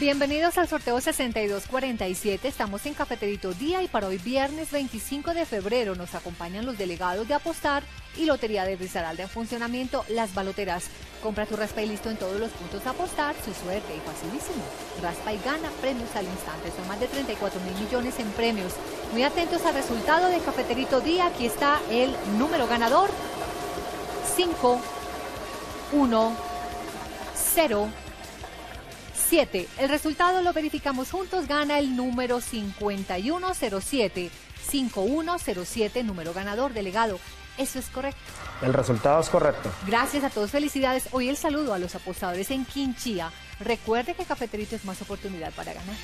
Bienvenidos al sorteo 6247. Estamos en Cafeterito Día y para hoy viernes 25 de febrero nos acompañan los delegados de Apostar y Lotería de Risaralda en funcionamiento, las baloteras. Compra tu raspa y listo en todos los puntos de Apostar, su suerte y facilísimo. Raspa y gana premios al instante. Son más de 34 mil millones en premios. Muy atentos al resultado de Cafeterito Día. Aquí está el número ganador. 5, 1, 0. 7. El resultado lo verificamos juntos. Gana el número 5107. 5107, número ganador, delegado. Eso es correcto. El resultado es correcto. Gracias a todos, felicidades. Hoy el saludo a los apostadores en Quinchía. Recuerde que Cafeterito es más oportunidad para ganar.